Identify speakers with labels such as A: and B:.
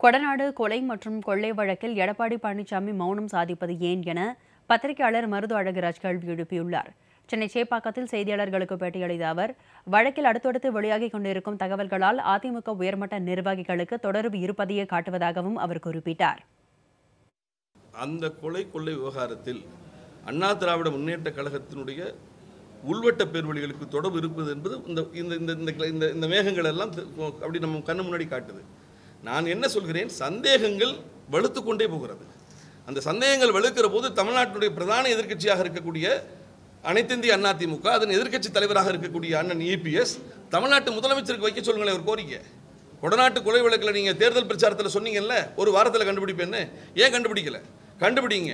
A: கொடநாடு கொலை மற்றும் கொள்ளை வழக்கில் எடப்பாடி பழனிசாமி மௌனம் சாதிப்பது ஏன் என பத்திரிகையாளர் மருது அழகுராஜ் கேள்வி எழுப்பியுள்ளார். சென்னை சேப்பாக்கத்தில் செய்தியாளர்களுக்கு பேட்டியளித்த அவர் வழக்கில் அடுத்தடுத்து வெளியாகிக் கொண்டிருக்கும் தகவல்களால் அதிமுக உயர்மட்ட நிர்வாகிகளுக்கு தொடர்பு இருப்பதையே காட்டுவதாகவும் அவர் குறிப்பிட்டார்.
B: அந்த கொலை கொள்ளை விவகாரத்தில் அண்ணா திராவிட முன்னேற்ற கழகத்தினுடைய உள்வட்ட பேர்வழிகளுக்கு தொடர்பு இருப்பது என்பது இந்த இந்த இந்த இந்த இந்த மேகங்கள் எல்லாம் அப்படி நம்ம கண்ணு முன்னாடி காட்டுது. நான் என்ன சொல்கிறேன்? சந்தேகங்கள் வலுத்து கொண்டே போகிறது. அந்த சந்தேகங்கள் வலுக்கிற போது தமிழ்நாட்டினுடைய பிரதான எதிர்க்கட்சியாக இருக்கக்கூடிய அனைத்திந்திய அதிமுக அதன் எதிர்க்கட்சி தலைவராக இருக்கக்கூடிய அண்ணன் இபிஎஸ் தமிழ்நாட்டு முதலமைச்சருக்கு வைக்க சொல்லுங்களேன் ஒரு கோரிக்கை. கொடநாட்டு கொலை வழக்கில் நீங்கள் தேர்தல் பிரச்சாரத்தில் சொன்னீங்கல்ல ஒரு வாரத்தில் கண்டுபிடிப்பேன்னு. ஏன் கண்டுபிடிக்கல? கண்டுபிடிங்க.